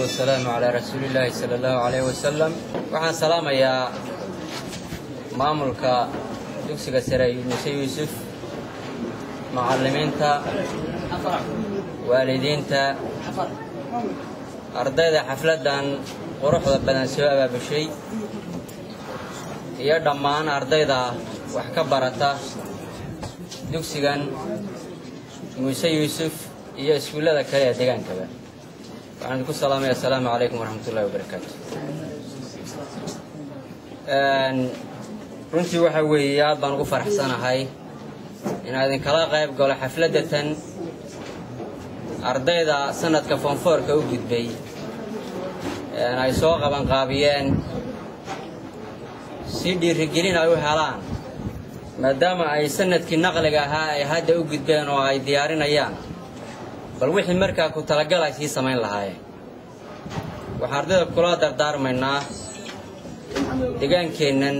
wasalaatu wasalaamu calaa rasuulillaahi sala allahu calayh wasalam waxaan salaamayaa maamulka dugsiga sare muuse yuusuf macallimiinta waalidiinta ardayda xafladdan quruxda badan soo abaabushay iyo dhammaan ardayda wax ka barata dugsigan muuse yuusuf iyo iskuullada kale ee degaankaba waxaan idinku salaamaya assalaamu calaykum waraxmatullahi wabarakaatu runtii waxa weeye aad baan ugu faraxsanahay inaan idinkala qayb galo xafladdatan ardayda sanadka foonfoorka u gudbay. Ay soo qabanqaabiyeen si dhiirigelin ay u helaan maadaama ay sannadkii naqliga ahaa ay hadda u gudbeen oo ay diyaarinayaan bal wixii markaa ku talagal ay sii samayn lahaayeen. Waxaan ardayda kula dardaarmaynaa degaankeennan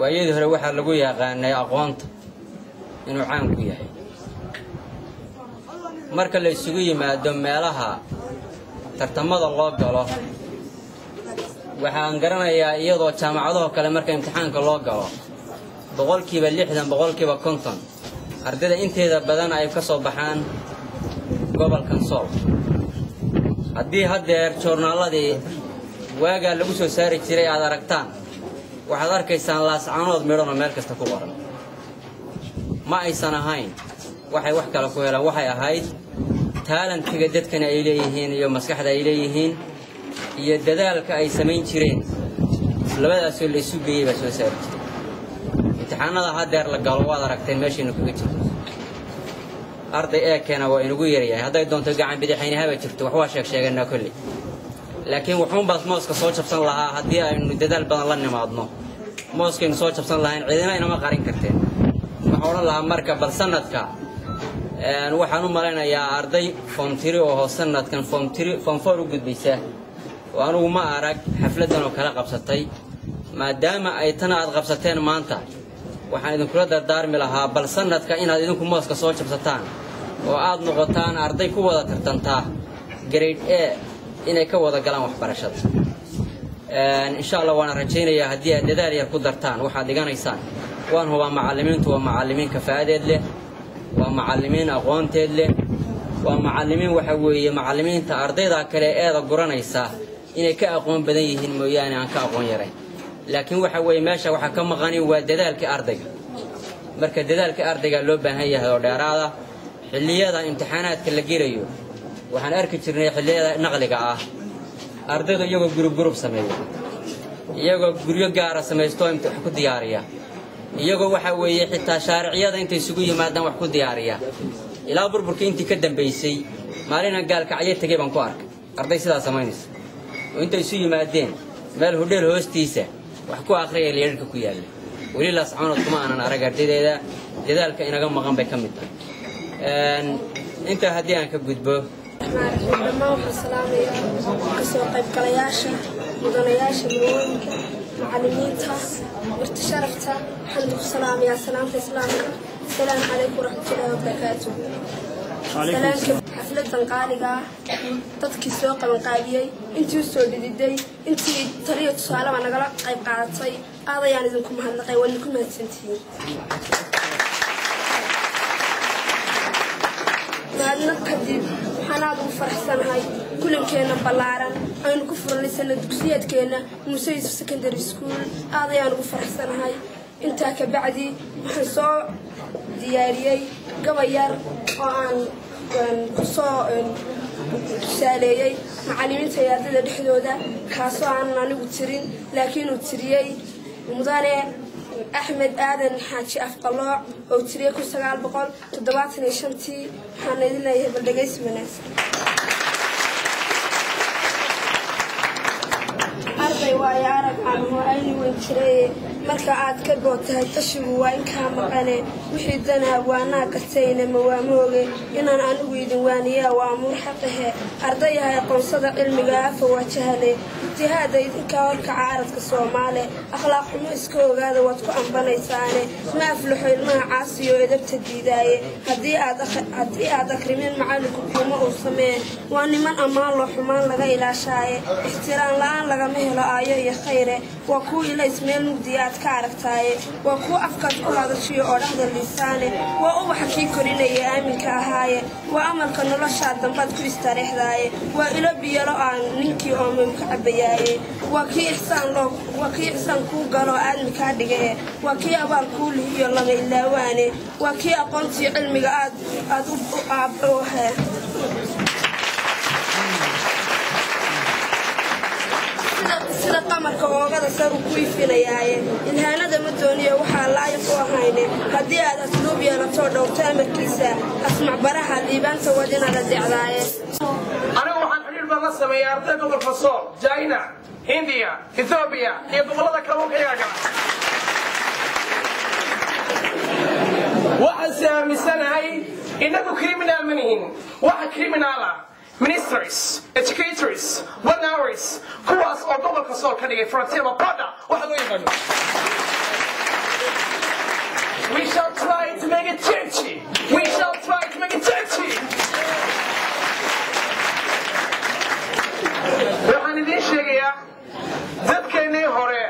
waayadii hore waxaa lagu yaqaanay aqoonta inuu caan ku yahay. Marka la isugu yimaado meelaha tartamada loo galo waxaan garanayaa iyadoo jaamacadahoo kale marka imtixaanka loo galo boqolkiiba lixdan boqolkiiba konton ardayda inteeda badan ay ka soo baxaan gobolkan sool. Haddii haddeer joornaalladii waagaa lagu soo saari jiray aad aragtaan waxaad arkaysaan laascaanood midhanoo meel kasta ku qoran. Ma aysan ahayn waxay wax kale ku helaan. Waxay ahayd taalantiga dadkani ay leeyihiin iyo maskaxda ay leeyihiin iyo dadaalka ay samayn jireen. Labadaasoo la isu geeyey baa soo saari jiray. Imtixaanada haddeer la galo waad aragteen meeshaynu kaga jirto arday eekeena waa inugu yaryahay hadday doonto gacan bidixayni haba jirto wax waa kolley laakiin wuxuunbaas mooska soo jabsan lahaa haddii aynu dadaal badan la nimaadno. Mooskaynu soo jabsan lahayn cidina inama qarin karteen. Waxaa odhan lahaa marka bal sanadka waxaan u malaynayaa arday foomtiri oo sanadkan foomtiri foomfoor u gudbaysa oo anugu ma arag xafladdan oo kala qabsatay maadaama ay tana aad qabsateen maanta. Waxaan idinkula dardaarmi lahaa bal sanadka inaad idinku mooska soo jabsataan oo aad noqotaan arday ku wada tartantaa grade a inay ka wada galaan waxbarashada. Insha allah waana rajaynayaa haddii aad dadaal yar ku dartaan waxaad dhiganaysaan. Waan hubaa macallimiintu waa macallimiin kafaadeed leh waa macallimiin aqoonteed leh waa macallimiin waxa weeye macallimiinta ardayda kale eeda guranaysa inay ka aqoon badan yihiin mooyaane aan ka aqoon yarayn laakiin waxa weeye meesha waxaa ka maqani waa dadaalkii ardayga. Marka dadaalkii ardayga loo baahan yahay oo dheeraada xilliyada imtixaanaadka la gelayo. Waxaan arki jirnay xilliyada naqliga ah. Ardayda iyagoo gurub gurub sameeya. Iyagoo guryo gaara samaysto wax ku diyaariya. Iyagoo waxa weeye xitaa shaariciyada intay isugu yimaadaan wax ku diyaariya. Ilaa burburkii intii ka dambaysay maalina gaalkacyo tegey baan ku arkay. Arday sidaa samaynaysa. Oo intay isu yimaadeen meel hudheel hoostiisa wax ku akhriyay leerarka ku yaalla. Weli laascanood kuma aanan arag ardaydeeda dadaalka inaga maqan bay ka mid tahay marooyinka macallimiinta marti sharafta waxaan idinku salaamayaa salaamta islaamka asalaamu calaykum waraxmatullaahi wabarakaatu salaamka xafladan qaaliga ah dadkii soo qabanqaabiyey intii u soo dhididay intii taliyo tusaaleba nagala qayb qaadatay aad ayaan idinku mahadnaqay waa idinku mahadsantihiin mahadnaq kadib waxaan aad ugu faraxsanahay. Kulankeenna ballaaran. Aynu ku furanaysana dugsiyeedkeenna muuse secondary school. Aad ayaan ugu faraxsanahay. Intaa ka bacdi waxaan soo diyaariyey gabayar oo aan ku soo tusaaleeyey macallimiinta iyo dhexdooda kaasoo aanan anigu tirin laakiin uu tiriyey mudane أحمد آدم حاجي أفقلاع أو تريكو سقال بقول تدواتني شنتي حنا يدنا يهبل دقيس مناس أرضي واي عن مرأي وانتري. Marka aad ka gootahay tashigu waa inkaa maqane. Wixii danaa waanaa gatayna ma waa mooge. Inaan anigu idin waaniyaa waa muur xaqahe ardayahay aqoonsada cilmiga afa waa jahale. Ijtihaada idinkaa horkaca aradka soomaale. Akhlaaq xumo iska ogaada waad ku ambanaysaane ma aflaxo ilmaha caasiyo edabta diidaaye. Haddii aad akrimin macallinku kuma uu samee. Waa niman ammaan loo xumaan laga ilaashaaye. Ixtiraam la'aan lagama helo aayo iyo khayre. Waa kuwa ilays meel mugdiya aad ka aragtaaye waa kuwa afkaad ku hadashiyo oo dhexda liisaane waa ubaxa kii korinaya aaminka ahaaye. Waa amalka noloshaa dambaad ku istareexdaaye. Waa ilo biyalo aan ninkii oomew ka cabayaaye waa kii ixsaan kuu galo aadmi kaa dhigae waa kii abaal kuu lihiyo lama ilaawaane waa kii aqoontii cilmiga aad u aabhe qamarka oogada saru ku ifinayaaye ilhaanada ma dooniyo waxaa laayiq u ahayne. Haddii aad asluub yeelatoo dhowrto amarkiisa asmacbaraha liibaanta wad inaad adecdaaye anigu waxaan baan la sameeyay arday gobolka sool china hindiya ethoobiya iyo gobollada kalluunkayaaga waxaanse aaminsanahay innagu criminal ma nihin. Waxa criminaala ministers educators one sool ka dhigay frontier pada waxa loo yaqaano We shall try to make it churchy. We shall try to make it churchy. waxaan idiin sheegayaa dadkeennii hore.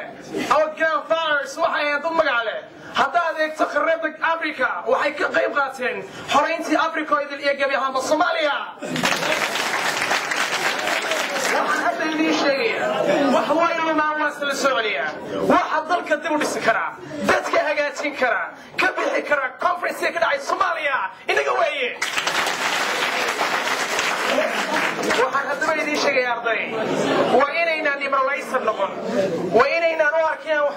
Our grandfathers waxay ahayd u magacle haddaad eegto khariidda africa waxay ka qayb qaateen xorayntii africa idil iyo gebi ahaanba soomaaliya idiin sheegayaa wax waynamaa waas la soo celiyaa waxa dalka dib u dhisi karaa dadka hagaajin karaa ka bixi karaa conferencega ka dhacay soomaaliya. Inaga weeye. Waxaan haddaba idiin sheegaya arday. Waa inaynaan ibralaysan noqon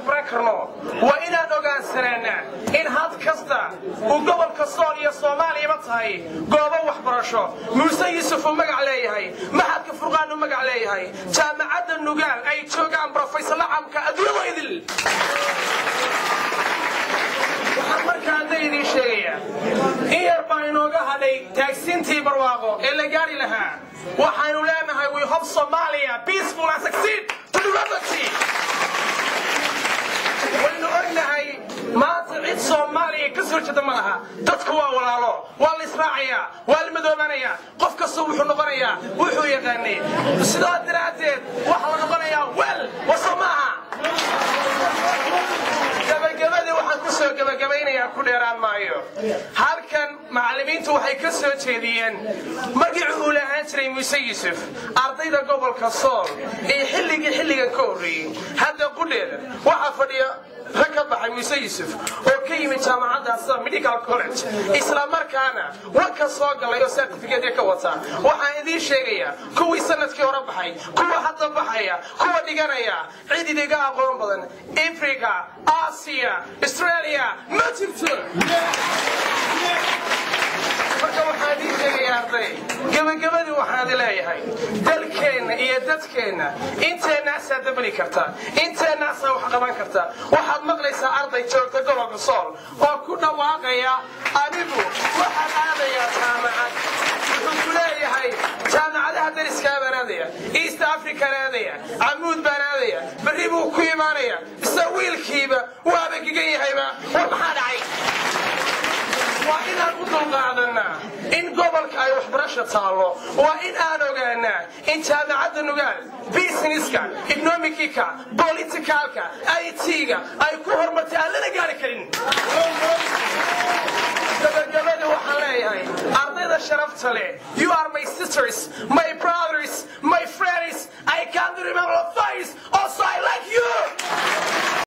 baran karno waa inaan ogaansanaana in had kasta uu gobolka sool iyo soomaaliyaba tahay goobo waxbarasho. Muuse yuusuf uu magac leeyahay maxadka furqaan uu magac leeyahay. Jaamacadda nugaal ay joogaan brofesor lacamka adduunyada idil waxaan markaa hadda idiin sheegayaa in baa inooga hadhay taagsiintii barwaaqo ee la gaari lahaa waxaynu leenahay we hope somalia peaceful and succeed to democracy maanta cid soomaaliya ka soo jeeda ma laha dadku waa walaalo waa la israacayaa waa la madoobaanayaa qof kasta wuxuu noqonayaa wuxuu yaqaanay. Sidaa daraaddeed waxaa la noqonayaa wel waso maaha. Gabagabadii waxaan ku soo gabagabaynaya sheegayaa ku dheeraan maayo. Halkan macallimiintu waxay ka soo jeediyeen. Magicii uu lahaan jiray muuse yuusuf ardayda gobolka sool iyo xilligii xilligan ka horreeyey hadda qudheeda waxaa fadhiya ka baxay muuse yuusuf oo ka yimid jaamacadda asaba medical college. Isla markaana wanka soo galay oo certificate ka wata. Waxaan idiin sheegayaa kuwii sannadkii hore baxay kuwa hadda baxaya kuwa dhiganaya cid idiga aqoon badan. Africa asia australia ma jirto marka waxaan idiin sheegayaa arday gabagabadii waxaan idi leeyahay dalkeenna iyo dadkeenna inteennaasaa dabali karta inteennaasaa wax qaban karta waxaad maqlaysaa arday joogta gobolka sool. Oo ku dhawaaqaya anigu waxaan aadayaa jaamacad. Wuxuu ku leeyahay jaamacadaha dariskaa baan aadaya east african aadaya camuud baan aadaya berri buu ku imaanaya isa wiilkiiba waaba gegan yahayba war maxaa dhacay waa inaan u dulqaadanaa in gobolka ay waxbarasha taallo waa in aan ogaanaa in jaamacadda nugaal businesska economicika politicalka it-ga ay ku hormartay aan lana gaari karin. Gabagabada waxaan leeyahay ardayda sharafta leh you are my sisters my brothers my friends. I can't remember face